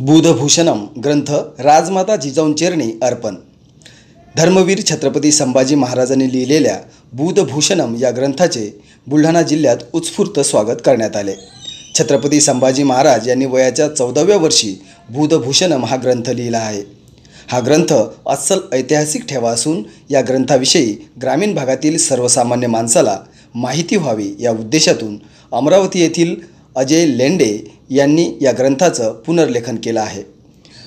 बुधभूषणम ग्रंथ राजमाता जिजाऊंचेरणी अर्पण. धर्मवीर छत्रपती संभाजी महाराजांनी लिहिलेल्या बुधभूषणम या ग्रंथाचे बुलढाणा जिल्ह्यात उत्स्फूर्त स्वागत करण्यात आले. छत्रपती संभाजी महाराज यांनी वयाच्या चौदाव्या वर्षी बुधभूषणम हा ग्रंथ लिहिला आहे. हा ग्रंथ अस्सल ऐतिहासिक ठेवा असून या ग्रंथाविषयी ग्रामीण भागातील सर्वसामान्य माणसाला माहिती व्हावी या उद्देशातून अमरावती येथील अजय लेंडे यांनी या ग्रंथाचं पुनर्लेखन केलं आहे.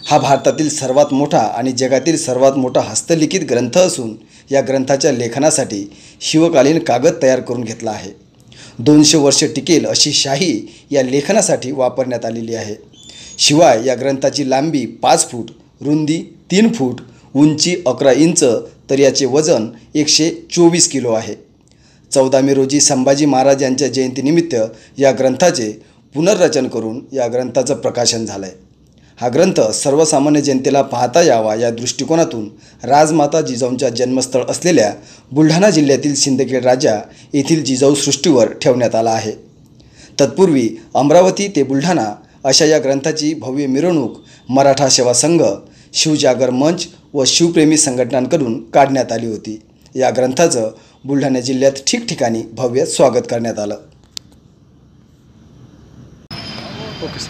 हा भारतातील सर्वात मोठा आणि जगातील सर्वात मोठा हस्तलिखित ग्रंथ असून या ग्रंथाच्या लेखनासाठी शिवकालीन कागद तयार करून घेतला आहे. दोनशे वर्ष टिकेल अशी शाही या लेखनासाठी वापरण्यात आलेली आहे. शिवाय या ग्रंथाची लांबी पाच फूट रुंदी तीन फूट उंची अकरा इंच तर याचे वजन एकशे चोवीस किलो आहे. चौदा मे रोजी संभाजी महाराज यांच्या जयंतीनिमित्त या ग्रंथाचे पुनर्रचन करून या ग्रंथाचं प्रकाशन झालं आहे हा ग्रंथ सर्वसामान्य जनतेला पाहता यावा या दृष्टिकोनातून राजमाता जिजाऊंच्या जन्मस्थळ असलेल्या बुलढाणा जिल्ह्यातील सिंदखेड राजा येथील जिजाऊ सृष्टीवर ठेवण्यात आला आहे. तत्पूर्वी अमरावती ते बुलढाणा अशा या ग्रंथाची भव्य मिरवणूक मराठा सेवा संघ शिवजागर मंच व शिवप्रेमी संघटनांकडून काढण्यात आली होती. या ग्रंथाचं बुलढाणा जिल्ह्यात ठिकठिकाणी भव्य स्वागत करण्यात आलं.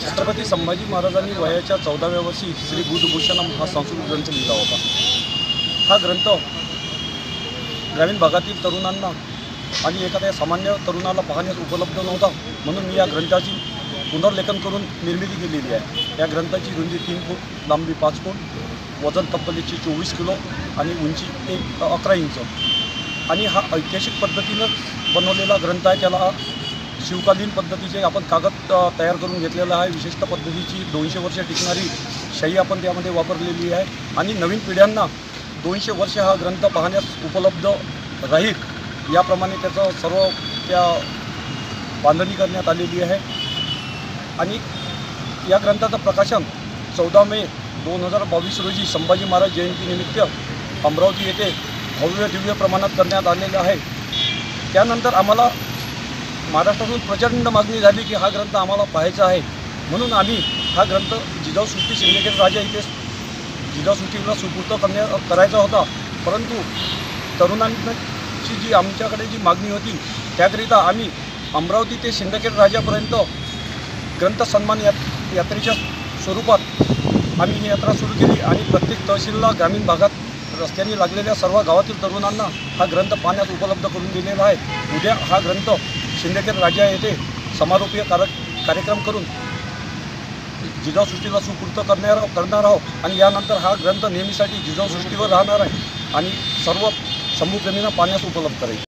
छत्रपती संभाजी महाराजांनी वयाच्या चौदाव्या वर्षी श्री बुधभूषणम हा संस्कृत ग्रंथ लिहिला होता. हा ग्रंथ ग्रामीण भागातील तरुणांना आणि एखाद्या सामान्य तरुणाला पाहण्यास उपलब्ध नव्हता म्हणून मी या ग्रंथाची पुनर्लेखन करून निर्मिती केलेली आहे. या ग्रंथाची रुंदी तीन फूट लांबी पाच फूट वजन तब्बलीची चोवीस किलो आणि उंची एक अकरा इंच. आणि हा ऐतिहासिक पद्धतीनं बनवलेला ग्रंथ आहे. त्याला शिवकालीन पद्धतीचे आपण कागद तयार करून घेतलेला आहे. विशिष्ट पद्धतीची दोनशे वर्ष टिकणारी शाही आपण त्यामध्ये वापरलेली आहे. आणि नवीन पिढ्यांना दोनशे वर्ष हा ग्रंथ पाहण्यास उपलब्ध राहील याप्रमाणे त्याचं सर्व त्या बांधणी करण्यात आलेली आहे. आणि या ग्रंथाचं प्रकाशन चौदा मे दोन हजार बावीस रोजी संभाजी महाराज जयंतीनिमित्त अमरावती येथे भव्य दिव्य प्रमाणात करण्यात आलेलं आहे. त्यानंतर आम्हाला महाराष्ट्रातून प्रचंड मागणी झाली की हा ग्रंथ आम्हाला पाहायचा आहे. म्हणून आम्ही हा ग्रंथ जिजाऊ सुट्टी सिंदखेड राजा इथे जिजाऊ सुट्टीला सुपूर्त करण्या करायचा होता. परंतु तरुणांची जी आमच्याकडे जी मागणी होती त्याकरिता आम्ही अमरावती ते सिंदखेड राजापर्यंत ग्रंथ सन्मान यात यात्रेच्या स्वरूपात आम्ही ही यात्रा सुरू केली आणि प्रत्येक तहसीलला ग्रामीण भागात रस्त्याने लागलेल्या सर्व गावातील तरुणांना हा ग्रंथ पाण्यात उपलब्ध करून दिलेला आहे. उद्या हा ग्रंथ शिंदखेड राजा येथे समारोपीय कार कार्यक्रम करून जिजावसृष्टीला सुपूर्त करणार करणार आहोत आणि यानंतर हा ग्रंथ नेहमीसाठी जिजावसृष्टीवर राहणार आहे आणि सर्व समूहप्रेमींना पाण्यास उपलब्ध करेल.